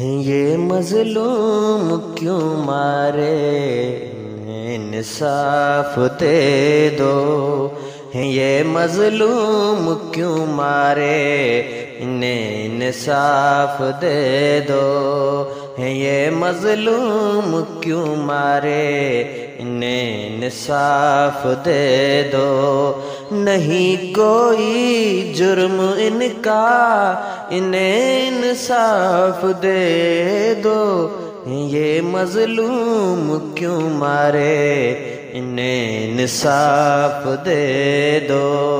ये मजलूम क्यों मारे? इंसाफ दे दो। ये मजलूम क्यों मारे? इन्हें इंसाफ दे दो। ये मजलूम क्यों मारे? इन्हें इंसाफ दे दो। नहीं कोई जुर्म इनका, इन्हें इंसाफ दे दो। ये मजलूम क्यों मारे? इन्हें इंसाफ दे दो।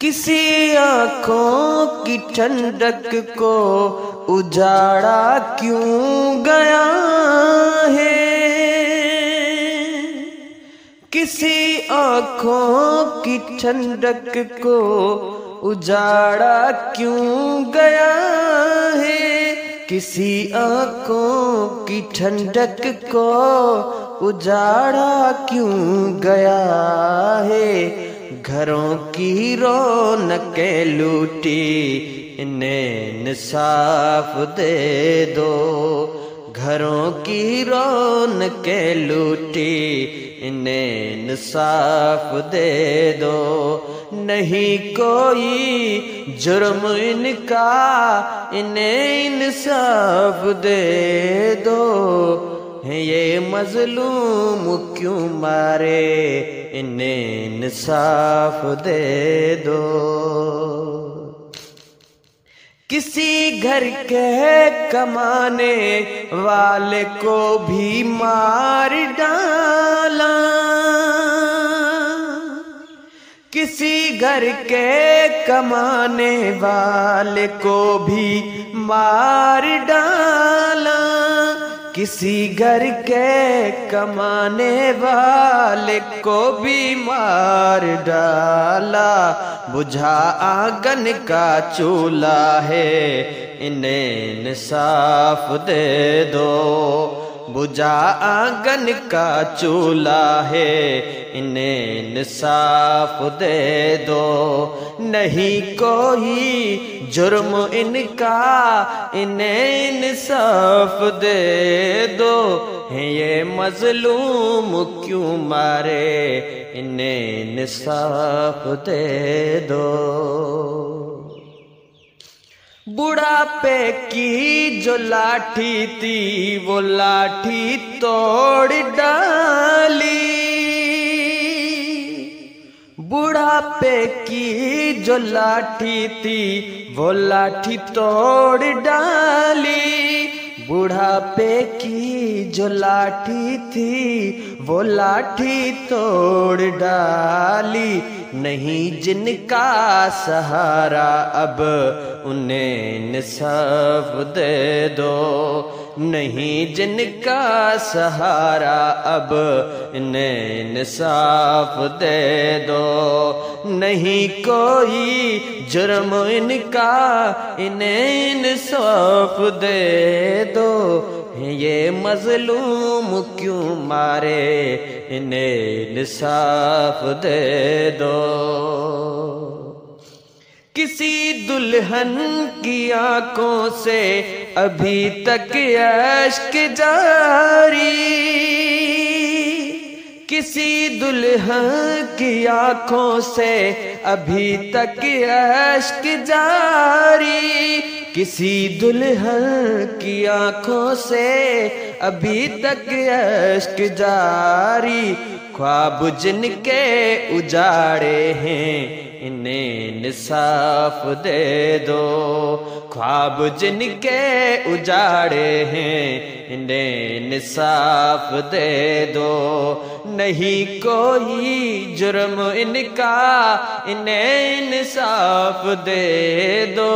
किसी आँखों की ठंडक को उजाड़ा क्यों गया है? किसी आँखों की ठंडक को उजाड़ा क्यों गया है? किसी आँखों की ठंडक को उजाड़ा क्यों गया है? घरों की रौनक लूटी, इन्हें इंसाफ दे दो। घरों की रौनक लूटी इन्हें इंसाफ दे दो। नहीं कोई जुर्म इनका, इन्हें इंसाफ दे दो। ये मजलूम क्यों मारे? इन्हें इंसाफ दे दो। किसी घर के कमाने वाले को भी मार डाला। किसी घर के कमाने वाले को भी मार डाला। किसी घर के कमाने वाले को भी मार डाला। बुझा आँगन का चूल्हा है, इन्हें इंसाफ दे दो। बुझा आँगन का चूल्हा है, इन्हें इंसाफ दे दो। नहीं कोई जुर्म इनका, इन्हें इंसाफ दे दो। ये मजलूम क्यों मारे, इन्हें इंसाफ दे दो। बुढ़ापे की जो लाठी थी, वो लाठी तोड़ डाली। बुढ़ापे की जो लाठी थी, वो लाठी तोड़ डाली। बुढ़ापे की जो लाठी थी, वो लाठी तोड़ डाली। नहीं जिनका सहारा अब उन्हें इंसाफ दे दो। नहीं जिनका सहारा अब इन्हें इंसाफ दे दो। नहीं कोई जुर्म इनका इन्हें इंसाफ दे दो। ये मजलूम क्यों मारे? इन्हें इंसाफ दे दो। किसी दुल्हन की आँखों से अभी तक अश्क जारी। किसी दुल्हन की आँखों से अभी तक अश्क जारी। किसी दुल्हन की आँखों से अभी तक अश्क जारी। ख्वाब जिनके उजाड़े हैं इन्हें इंसाफ दे दो। ख्वाब जिनके उजाड़े हैं, इन्हें इंसाफ दे दो। नहीं कोई जुर्म इनका, इन्हें इंसाफ दे दो।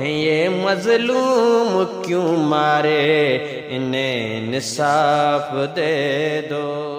ये मजलूम क्यों मारे, इन्हें इंसाफ दे दो।